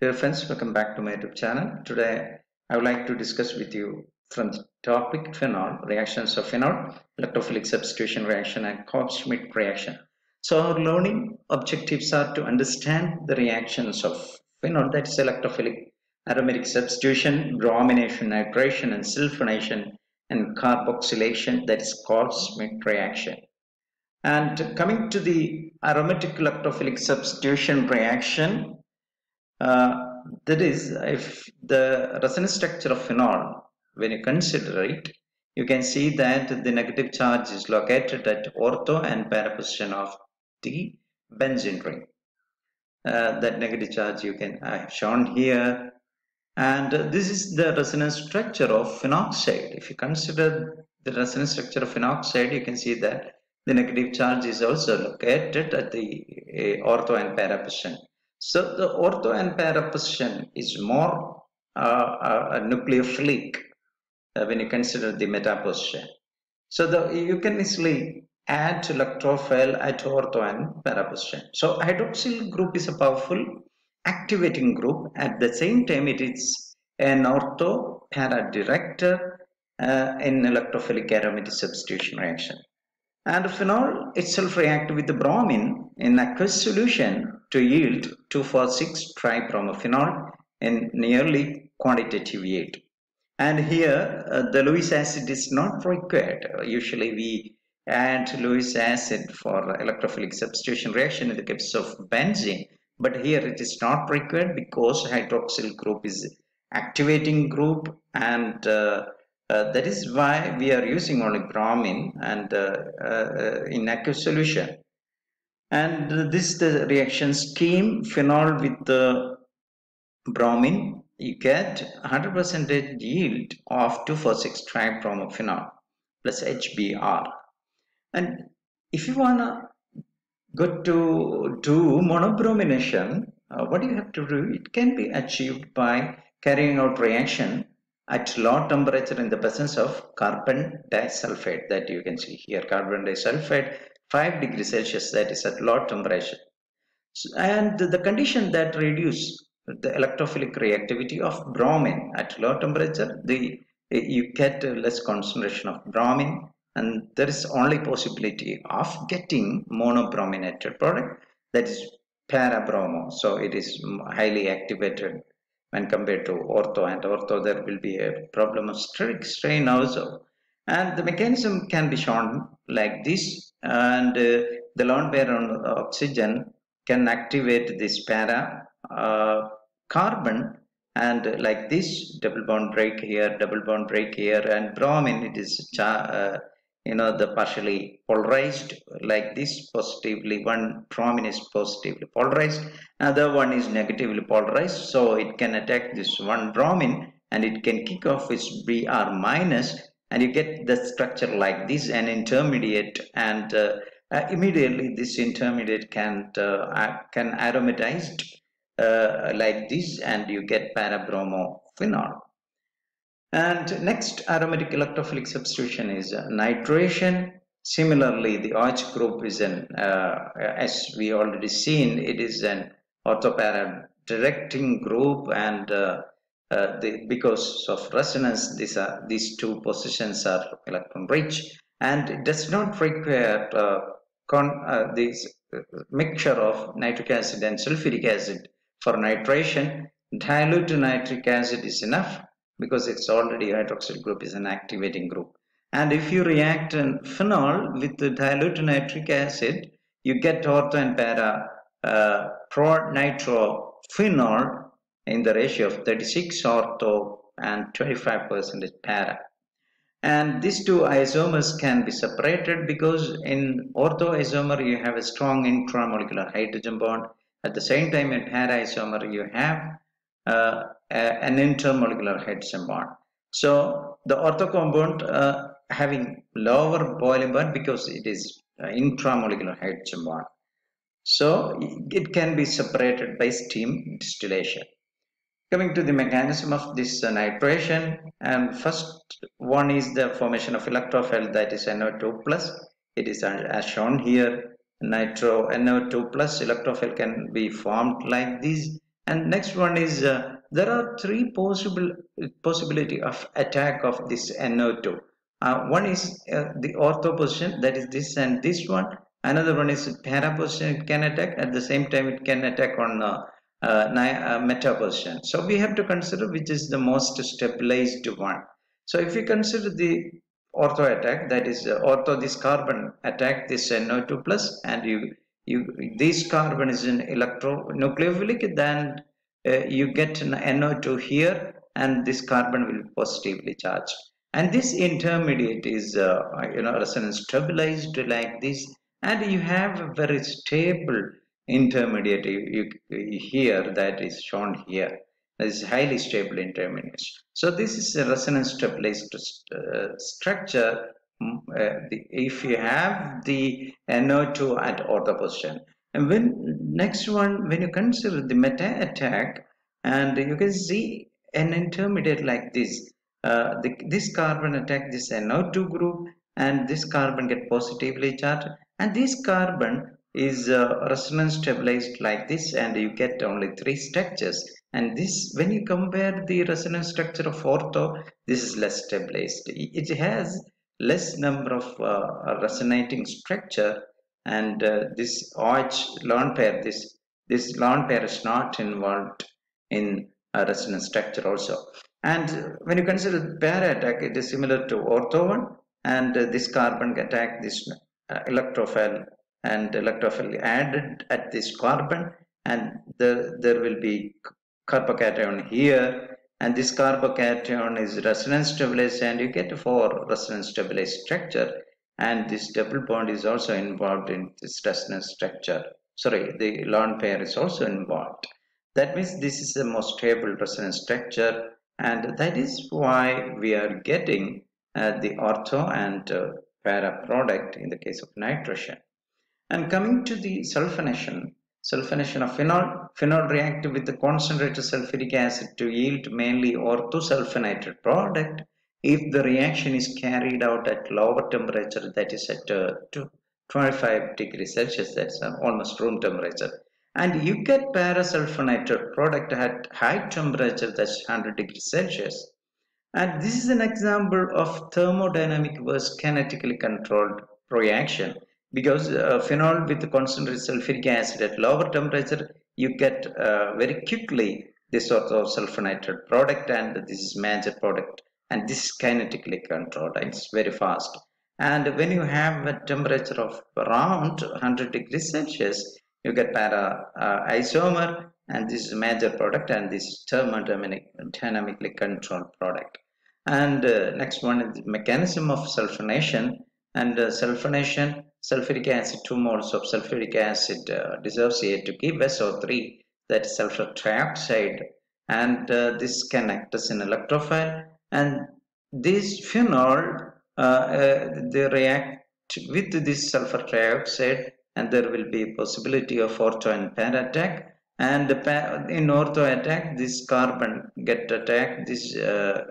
Dear friends, welcome back to my YouTube channel. Today, I would like to discuss with you from the topic phenol, reactions of phenol, electrophilic substitution reaction and Kolbe-Schmitt reaction. So our learning objectives are to understand the reactions of phenol, that is electrophilic aromatic substitution, bromination, nitration and sulfonation and carboxylation, that is Kolbe-Schmitt reaction. And coming to the aromatic electrophilic substitution reaction, uh, that is, if the resonance structure of phenol, when you consider it, you can see that the negative charge is located at ortho and para position of the benzene ring. Uh, that negative charge you can I have shown here. And this is the resonance structure of phenoxide. If you consider the resonance structure of phenoxide you can see that the negative charge is also located at the uh, ortho and para position so the ortho and para position is more uh, uh nucleophilic uh, when you consider the meta position so the, you can easily add electrophile at ortho and para position. So hydroxyl group is a powerful activating group. At the same time, it is an ortho para director uh, in electrophilic aromatic substitution reaction. And phenol itself react with the bromine in aqueous solution to yield 2,4,6 tribromophenol in nearly quantitative yield. And here uh, the Lewis acid is not required. Usually we add Lewis acid for electrophilic substitution reaction in the case of benzene but here it is not required because hydroxyl group is activating group and uh, uh, that is why we are using only bromine and uh, uh in aqueous solution. And this the reaction scheme phenol with the bromine. You get 100% yield of 246 tribromophenol plus HBr and if you wanna go to do monobromination, uh, what you have to do, it can be achieved by carrying out reaction at low temperature in the presence of carbon disulfide that you can see here. Carbon disulfide 5 degrees celsius that is at low temperature. And the condition that reduce the electrophilic reactivity of bromine at low temperature the you get less concentration of bromine and there is only possibility of getting monobrominated product that is parabromo so it is highly activated when compared to ortho and ortho there will be a problem of strain also. And the mechanism can be shown like this and uh, the lone pair on oxygen can activate this para uh, carbon and like this double bond break here double bond break here and bromine it is uh, you know the partially polarized like this positively one bromine is positively polarized another one is negatively polarized so it can attack this one bromine and it can kick off its br minus and you get the structure like this an intermediate and uh, uh, immediately this intermediate can uh, can aromatized uh, like this and you get phenol. And next aromatic electrophilic substitution is uh, nitration. Similarly, the OH group is an, uh, as we already seen, it is an orthopara directing group and uh, uh, the, because of resonance, these, are, these two positions are electron rich and it does not require uh, con, uh, this mixture of nitric acid and sulfuric acid for nitration. Dilute nitric acid is enough because it's already hydroxyl group is an activating group. And if you react in phenol with the dilute nitric acid, you get ortho and para uh, pro nitro phenol in the ratio of 36 ortho and 25% para. And these two isomers can be separated because in ortho isomer you have a strong intramolecular hydrogen bond. At the same time in para isomer you have uh, an intermolecular hydrogen bond. So the ortho compound uh, having lower boiling point because it is uh, intramolecular hydrogen bond. So it can be separated by steam distillation. Coming to the mechanism of this uh, nitration and first one is the formation of electrophile that is NO2 plus. It is uh, as shown here nitro NO2 plus electrophile can be formed like this and next one is uh, there are three possible possibility of attack of this NO2 uh, one is uh, the ortho position that is this and this one. Another one is para position it can attack. At the same time it can attack on uh, uh, uh, meta position. So we have to consider which is the most stabilized one. So if you consider the ortho attack that is uh, ortho this carbon attack this NO2 plus and you you this carbon is an electronucleophilic then uh, you get an NO2 here and this carbon will be positively charged. And this intermediate is uh, you know resonance stabilized like this. And you have a very stable intermediate you, you, here that is shown here. Is highly stable intermediate. So this is a resonance stabilized uh, structure the, if you have the NO2 at ortho position. And when next one, when you consider the meta attack, and you can see an intermediate like this, uh, the, this carbon attack this NO2 group, and this carbon get positively charged, and this carbon is uh, resonance stabilized like this, and you get only three structures. And this when you compare the resonance structure of ortho this is less stabilized. It has less number of uh, resonating structure. And uh, this arch lone pair this this lone pair is not involved in resonance structure also. And when you consider para attack it is similar to ortho one and uh, this carbon attack this electrophile and electrophile added at this carbon. And there there will be carbocation here and this carbocation is resonance stabilized and you get four resonance stabilized structure. And this double bond is also involved in this resonance structure. Sorry the lone pair is also involved. That means this is the most stable resonance structure. And that is why we are getting uh, the ortho and uh, para product in the case of nitrogen. And coming to the sulfonation sulfonation of phenol. Phenol react with the concentrated sulfuric acid to yield mainly orthosulfonated product. If the reaction is carried out at lower temperature that is at uh, 25 degrees Celsius that's uh, almost room temperature. And you get parasulfonated product at high temperature that's 100 degrees Celsius. And this is an example of thermodynamic versus kinetically controlled reaction because uh, phenol with concentrated sulfuric acid at lower temperature you get uh, very quickly this ortho sulfonated product and this is major product. And this is kinetically controlled. It's very fast. And when you have a temperature of around 100 degrees celsius you get para uh, isomer and this is major product and this is thermodynamically controlled product. And uh, next one is the mechanism of sulfonation. And uh, sulfonation sulfuric acid 2 moles of sulfuric acid uh, dissociate to give SO3 that is sulfur trioxide. And uh, this can act as an electrophile. And this phenol uh, uh, they react with this sulfur trioxide and there will be possibility of ortho and para attack. And in ortho attack this carbon get attacked this uh,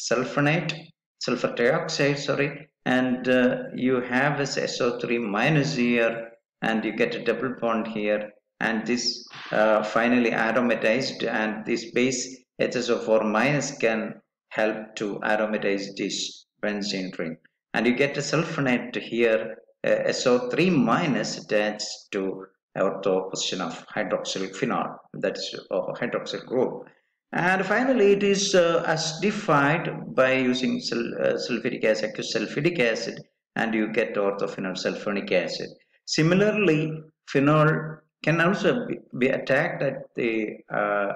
sulfonate sulfur trioxide sorry and uh, you have this SO3 minus here and you get a double bond here. And this uh, finally aromatized and this base HSO4 minus can help to aromatize this benzene ring. And you get a sulfonate here uh, SO3 minus attached to ortho position of hydroxyl phenol that is uh, hydroxyl group and finally, it is uh, acidified by using sul uh, sulfuric acid, sulfuric acid, and you get orthophenol sulfonic acid. Similarly, phenol can also be, be attacked at the uh,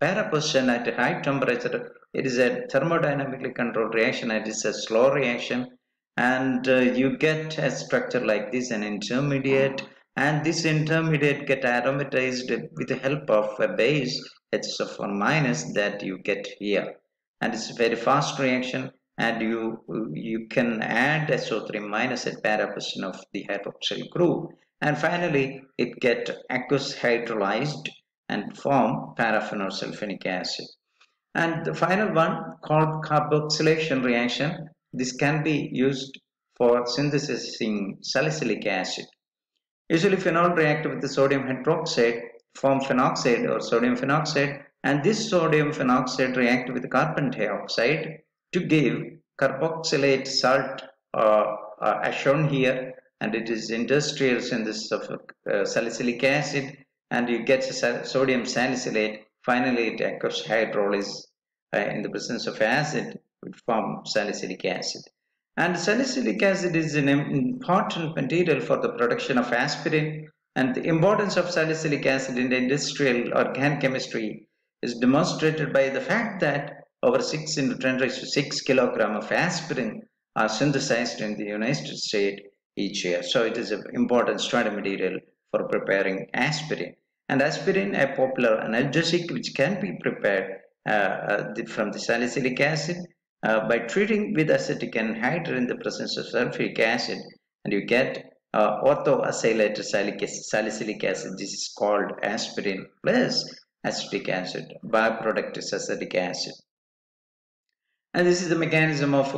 para position at a high temperature. It is a thermodynamically controlled reaction. It is a slow reaction, and uh, you get a structure like this, an intermediate, and this intermediate get aromatized with the help of a base HSO4 minus that you get here. And it's a very fast reaction. And you you can add SO3 minus at para position of the hydroxyl group. And finally it get aqueous hydrolyzed and form paraphenol sulfonic acid. And the final one called carboxylation reaction this can be used for synthesizing salicylic acid. Usually phenol react with the sodium hydroxide form phenoxide or sodium phenoxide and this sodium phenoxide react with carbon dioxide to give carboxylate salt uh, uh, as shown here and it is industrial synthesis of uh, salicylic acid and you get sodium salicylate finally it occurs hydrolysis uh, in the presence of acid would form salicylic acid. And salicylic acid is an important material for the production of aspirin and the importance of salicylic acid in the industrial organic chemistry is demonstrated by the fact that over 6 into 10 raised to 6 kilogram of aspirin are synthesized in the United States each year. So it is an important starting material for preparing aspirin. And aspirin, a popular analgesic which can be prepared uh, uh, from the salicylic acid uh, by treating with acetic anhydride in the presence of sulfuric acid and you get uh, orthoacylated salicylic acid. This is called aspirin plus acetic acid. Byproduct is acetic acid. And this is the mechanism of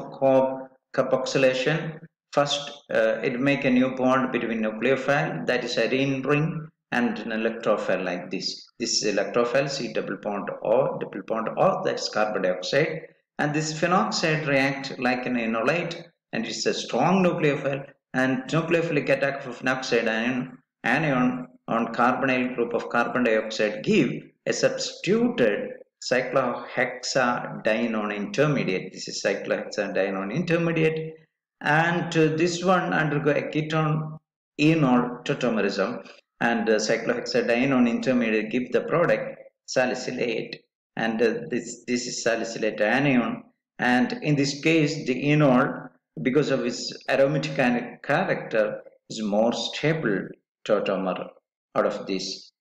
carboxylation. First, uh, it make a new bond between nucleophile, that is arene ring, and an electrophile like this. This is electrophile, C double bond O, double bond O, that's carbon dioxide. And this phenoxide react like an enolate, and it's a strong nucleophile, and nucleophilic attack of phenoxide anion, anion on carbonyl group of carbon dioxide give a substituted cyclohexadienone intermediate. This is cyclohexadienone intermediate. And uh, this one undergo a ketone enol tautomerism and uh, cyclohexadienone intermediate give the product salicylate. And uh, this this is salicylate anion. And in this case the enol because of its aromatic character is more stable tautomer out of this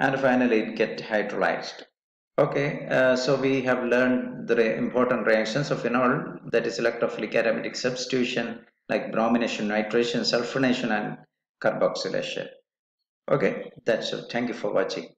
and finally it get hydrolyzed Okay, uh, so we have learned the important reactions of phenol, that is electrophilic aromatic substitution like bromination, nitration, sulfonation and carboxylation. Okay, that's it. Thank you for watching.